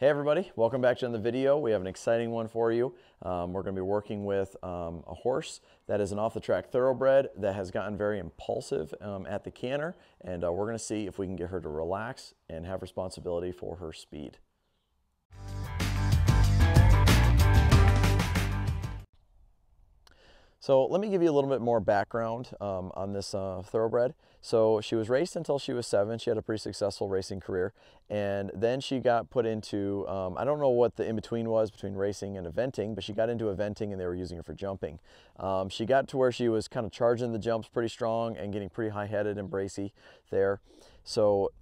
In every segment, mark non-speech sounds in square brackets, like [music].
Hey everybody, welcome back to another video. We have an exciting one for you. Um, we're going to be working with um, a horse that is an off-the-track thoroughbred that has gotten very impulsive um, at the canter, and uh, we're going to see if we can get her to relax and have responsibility for her speed. So let me give you a little bit more background um, on this uh, thoroughbred. So she was raced until she was seven. She had a pretty successful racing career. And then she got put into, um, I don't know what the in-between was between racing and eventing, but she got into eventing and they were using her for jumping. Um, she got to where she was kind of charging the jumps pretty strong and getting pretty high-headed and bracy there. So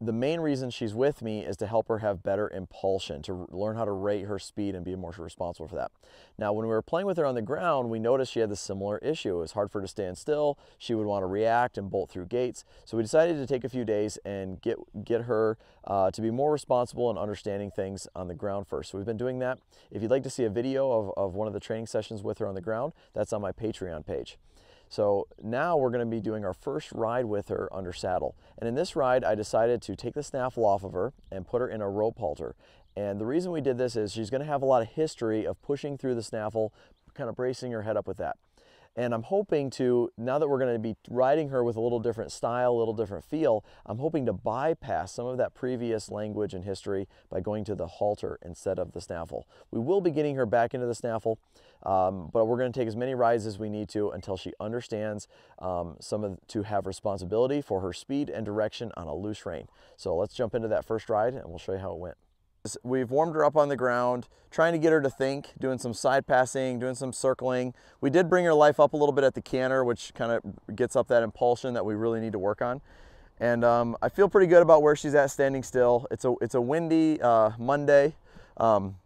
the main reason she's with me is to help her have better impulsion, to learn how to rate her speed and be more responsible for that. Now, when we were playing with her on the ground, we noticed she had this similar issue. It was hard for her to stand still. She would want to react and bolt through gates. So we decided to take a few days and get, get her uh, to be more responsible and understanding things on the ground first. So we've been doing that. If you'd like to see a video of, of one of the training sessions with her on the ground, that's on my Patreon page. So now we're going to be doing our first ride with her under saddle. And in this ride, I decided to take the snaffle off of her and put her in a rope halter. And the reason we did this is she's going to have a lot of history of pushing through the snaffle, kind of bracing her head up with that. And I'm hoping to, now that we're going to be riding her with a little different style, a little different feel, I'm hoping to bypass some of that previous language and history by going to the halter instead of the snaffle. We will be getting her back into the snaffle, um, but we're going to take as many rides as we need to until she understands um, some of to have responsibility for her speed and direction on a loose rein. So let's jump into that first ride and we'll show you how it went. We've warmed her up on the ground, trying to get her to think, doing some side passing, doing some circling. We did bring her life up a little bit at the canter, which kind of gets up that impulsion that we really need to work on. And um, I feel pretty good about where she's at standing still. It's a, it's a windy uh, Monday. Um,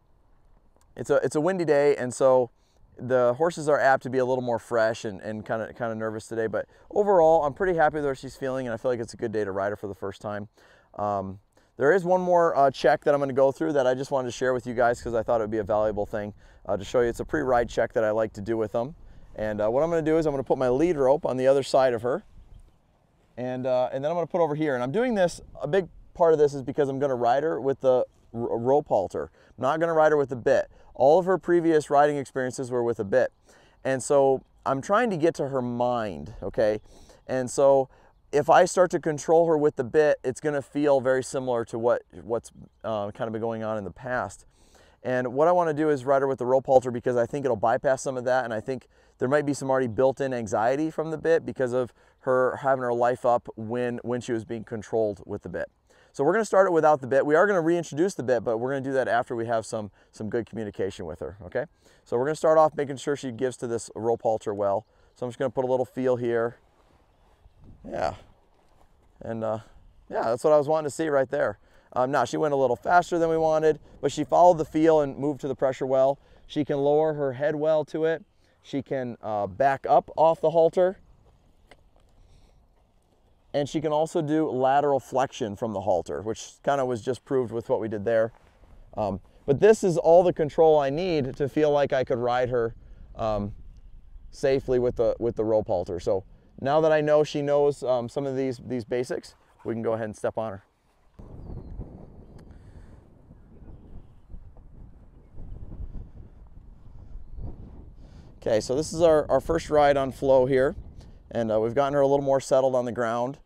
it's, a, it's a windy day, and so the horses are apt to be a little more fresh and, and kind of kind of nervous today. But overall, I'm pretty happy with where she's feeling, and I feel like it's a good day to ride her for the first time. Um, there is one more uh, check that I'm going to go through that I just wanted to share with you guys because I thought it would be a valuable thing uh, to show you. It's a pre-ride check that I like to do with them. And uh, what I'm going to do is I'm going to put my lead rope on the other side of her. And, uh, and then I'm going to put over here. And I'm doing this, a big part of this is because I'm going to ride her with the rope halter. I'm not going to ride her with the bit. All of her previous riding experiences were with a bit. And so I'm trying to get to her mind, okay? And so if I start to control her with the bit, it's going to feel very similar to what what's uh, kind of been going on in the past. And what I want to do is ride her with the rope halter because I think it'll bypass some of that. And I think there might be some already built-in anxiety from the bit because of her having her life up when, when she was being controlled with the bit. So we're going to start it without the bit. We are going to reintroduce the bit, but we're going to do that after we have some, some good communication with her, okay? So we're going to start off making sure she gives to this rope halter well. So I'm just going to put a little feel here. Yeah. And uh, yeah, that's what I was wanting to see right there. Um, now, she went a little faster than we wanted, but she followed the feel and moved to the pressure well. She can lower her head well to it. She can uh, back up off the halter. And she can also do lateral flexion from the halter, which kind of was just proved with what we did there. Um, but this is all the control I need to feel like I could ride her um, safely with the, with the rope halter. So now that I know she knows um, some of these, these basics, we can go ahead and step on her. Okay, so this is our, our first ride on Flo here, and uh, we've gotten her a little more settled on the ground.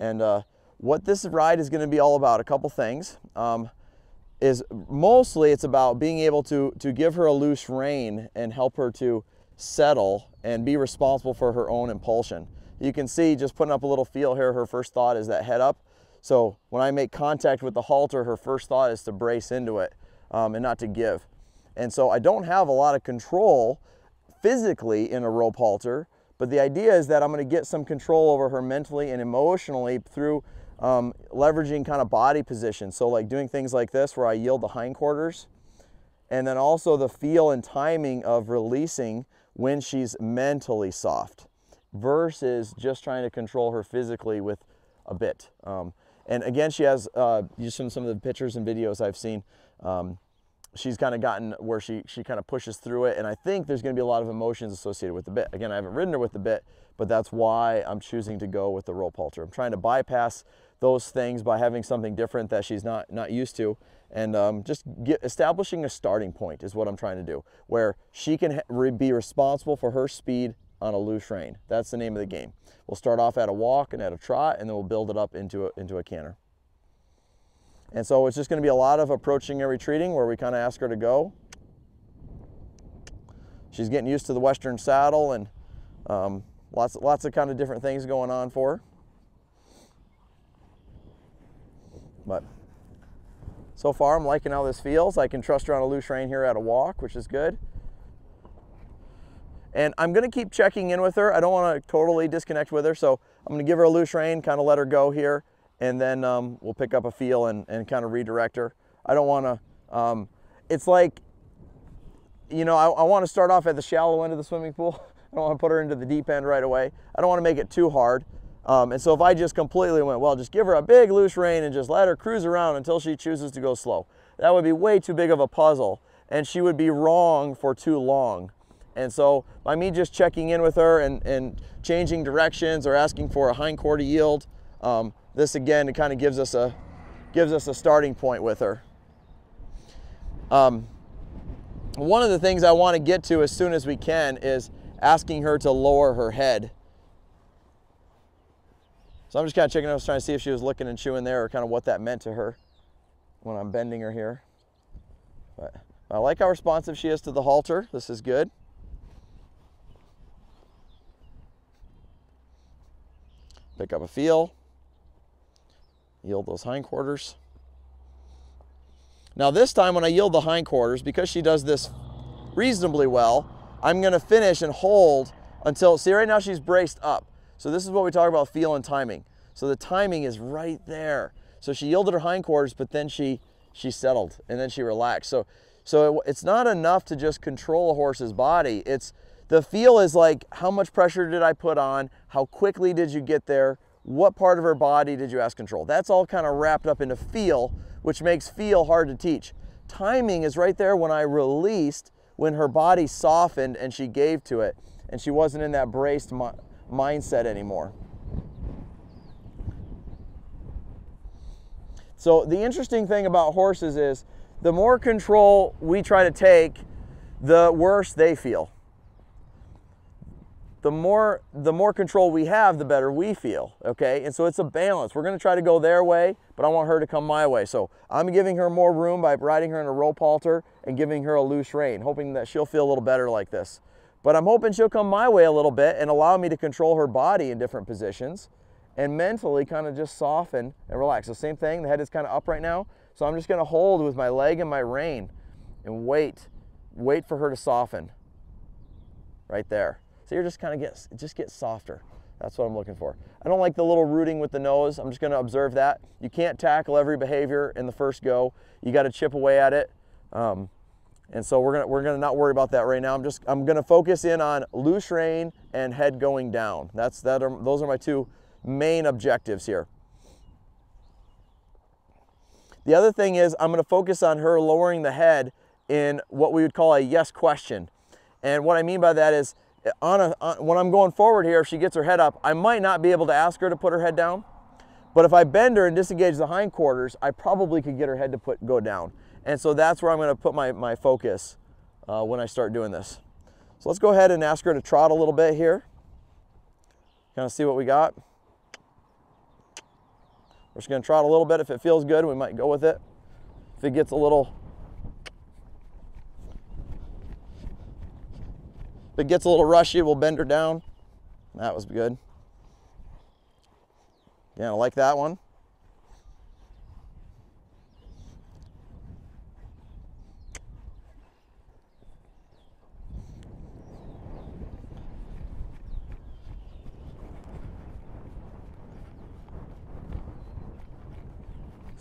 And uh, what this ride is gonna be all about, a couple things, um, is mostly it's about being able to, to give her a loose rein and help her to settle and be responsible for her own impulsion. You can see just putting up a little feel here, her first thought is that head up. So when I make contact with the halter, her first thought is to brace into it um, and not to give. And so I don't have a lot of control physically in a rope halter, but the idea is that I'm gonna get some control over her mentally and emotionally through um, leveraging kind of body position. So like doing things like this where I yield the hindquarters and then also the feel and timing of releasing when she's mentally soft versus just trying to control her physically with a bit. Um, and again, she has, uh, just from some of the pictures and videos I've seen, um, she's kind of gotten where she, she kind of pushes through it. And I think there's going to be a lot of emotions associated with the bit. Again, I haven't ridden her with the bit, but that's why I'm choosing to go with the rope halter. I'm trying to bypass those things by having something different that she's not, not used to. And um, just get, establishing a starting point is what I'm trying to do, where she can be responsible for her speed on a loose rein. That's the name of the game. We'll start off at a walk and at a trot, and then we'll build it up into a, into a canter. And so it's just going to be a lot of approaching and retreating where we kind of ask her to go. She's getting used to the Western saddle and um, lots, lots of kind of different things going on for her. But so far I'm liking how this feels. I can trust her on a loose rein here at a walk, which is good. And I'm gonna keep checking in with her. I don't wanna totally disconnect with her, so I'm gonna give her a loose rein, kind of let her go here, and then um, we'll pick up a feel and, and kind of redirect her. I don't wanna, um, it's like, you know, I, I wanna start off at the shallow end of the swimming pool. [laughs] I don't wanna put her into the deep end right away. I don't wanna make it too hard. Um, and so if I just completely went, well, just give her a big loose rein and just let her cruise around until she chooses to go slow. That would be way too big of a puzzle and she would be wrong for too long. And so by me just checking in with her and, and changing directions or asking for a hindquarter yield, um, this again, it kind of gives us a, gives us a starting point with her. Um, one of the things I want to get to as soon as we can is asking her to lower her head. So I'm just kind of checking out, trying to see if she was looking and chewing there or kind of what that meant to her when I'm bending her here. But I like how responsive she is to the halter. This is good. Pick up a feel. Yield those hindquarters. Now this time when I yield the hindquarters, because she does this reasonably well, I'm gonna finish and hold until, see right now she's braced up. So this is what we talk about feel and timing. So the timing is right there. So she yielded her hindquarters, but then she she settled and then she relaxed. So so it, it's not enough to just control a horse's body. It's the feel is like how much pressure did I put on? How quickly did you get there? What part of her body did you ask control? That's all kind of wrapped up into feel, which makes feel hard to teach. Timing is right there when I released, when her body softened and she gave to it, and she wasn't in that braced mindset anymore. So the interesting thing about horses is the more control we try to take, the worse they feel. The more, the more control we have, the better we feel, okay? And so it's a balance. We're gonna try to go their way, but I want her to come my way. So I'm giving her more room by riding her in a rope halter and giving her a loose rein, hoping that she'll feel a little better like this. But I'm hoping she'll come my way a little bit and allow me to control her body in different positions and mentally kind of just soften and relax. The same thing, the head is kind of up right now. So I'm just gonna hold with my leg and my rein and wait, wait for her to soften right there. So you're just kind of get, just get softer. That's what I'm looking for. I don't like the little rooting with the nose. I'm just gonna observe that. You can't tackle every behavior in the first go. You gotta chip away at it. Um, and so we're gonna, we're gonna not worry about that right now. I'm just, I'm gonna focus in on loose rein and head going down. That's, that are, those are my two main objectives here. The other thing is I'm gonna focus on her lowering the head in what we would call a yes question. And what I mean by that is uh, on a, on, when I'm going forward here, if she gets her head up, I might not be able to ask her to put her head down. But if I bend her and disengage the hindquarters, I probably could get her head to put go down. And so that's where I'm gonna put my, my focus uh, when I start doing this. So let's go ahead and ask her to trot a little bit here. Kind of see what we got. We're just gonna trot a little bit. If it feels good, we might go with it. If it gets a little, if it gets a little rushy, we'll bend her down. That was good. Yeah, I like that one.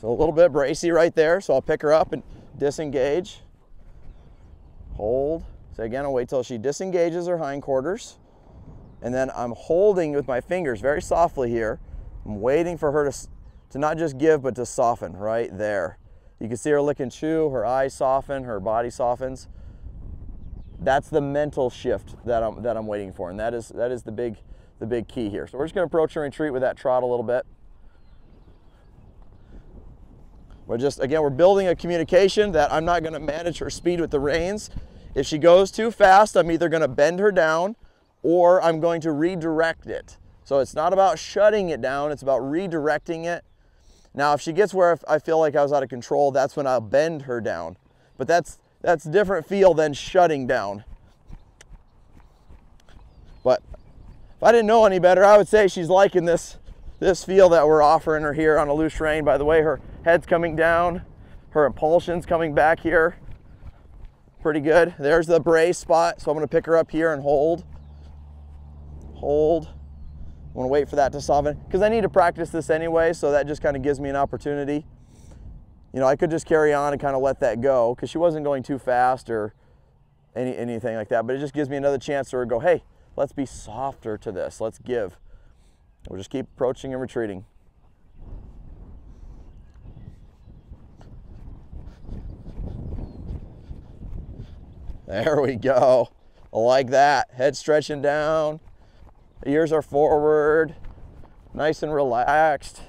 So a little bit bracy right there. So I'll pick her up and disengage. Hold. So again, I'll wait till she disengages her hindquarters. And then I'm holding with my fingers very softly here. I'm waiting for her to, to not just give, but to soften right there. You can see her lick and chew, her eyes soften, her body softens. That's the mental shift that I'm, that I'm waiting for. And that is, that is the, big, the big key here. So we're just gonna approach her and treat with that trot a little bit. We're just, again, we're building a communication that I'm not gonna manage her speed with the reins. If she goes too fast, I'm either gonna bend her down or I'm going to redirect it. So it's not about shutting it down, it's about redirecting it. Now, if she gets where I feel like I was out of control, that's when I'll bend her down. But that's, that's a different feel than shutting down. But if I didn't know any better, I would say she's liking this, this feel that we're offering her here on a loose rein. By the way, her head's coming down, her impulsion's coming back here. Pretty good. There's the brace spot. So I'm gonna pick her up here and hold. Hold. I'm gonna wait for that to soften because I need to practice this anyway. So that just kind of gives me an opportunity. You know, I could just carry on and kind of let that go because she wasn't going too fast or any, anything like that. But it just gives me another chance to go, hey, let's be softer to this. Let's give. We'll just keep approaching and retreating. There we go. Like that. Head stretching down. Ears are forward. Nice and relaxed.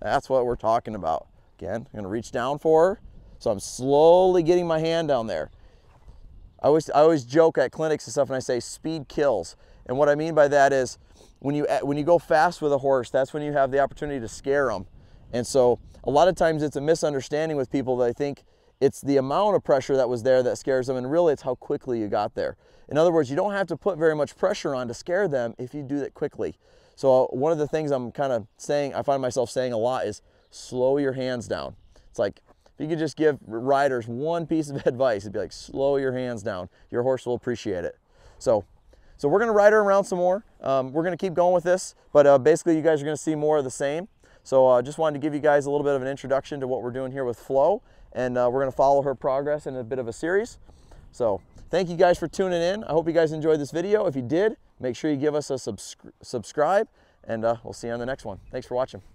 That's what we're talking about. Again, I'm gonna reach down for her. So I'm slowly getting my hand down there. I always, I always joke at clinics and stuff and I say speed kills. And what I mean by that is when you, eh, when you go fast with a horse, that's when you have the opportunity to scare them. And so a lot of times it's a misunderstanding with people that I think it's the amount of pressure that was there that scares them and really it's how quickly you got there. In other words, you don't have to put very much pressure on to scare them if you do it quickly. So uh, one of the things I'm kind of saying, I find myself saying a lot is slow your hands down. It's like, if you could just give riders one piece of [laughs] advice, it'd be like, slow your hands down. Your horse will appreciate it. So, so we're gonna ride her around some more. Um, we're gonna keep going with this, but uh, basically you guys are gonna see more of the same. So I uh, just wanted to give you guys a little bit of an introduction to what we're doing here with Flo, and uh, we're gonna follow her progress in a bit of a series. So thank you guys for tuning in. I hope you guys enjoyed this video. If you did, make sure you give us a subscri subscribe, and uh, we'll see you on the next one. Thanks for watching.